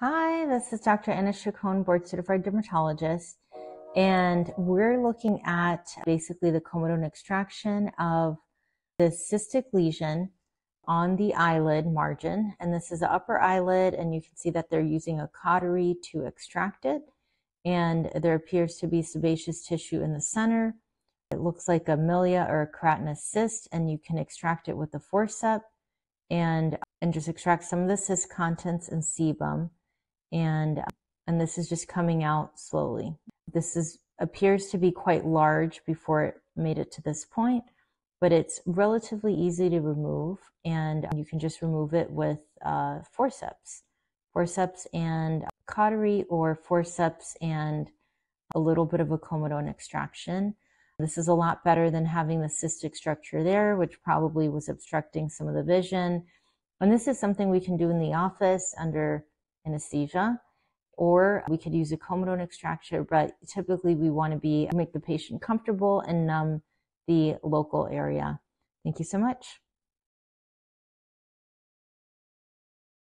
Hi, this is Dr. Anna Chacon, board certified dermatologist, and we're looking at basically the comedone extraction of the cystic lesion on the eyelid margin. And this is the upper eyelid, and you can see that they're using a cautery to extract it. And there appears to be sebaceous tissue in the center. It looks like a milia or a keratinous cyst, and you can extract it with a forceps and, and just extract some of the cyst contents and sebum. And, and this is just coming out slowly. This is, appears to be quite large before it made it to this point, but it's relatively easy to remove and you can just remove it with uh, forceps. Forceps and cautery or forceps and a little bit of a comedone extraction. This is a lot better than having the cystic structure there, which probably was obstructing some of the vision. And this is something we can do in the office under anesthesia, or we could use a comedone extraction, but typically we want to be make the patient comfortable and numb the local area. Thank you so much.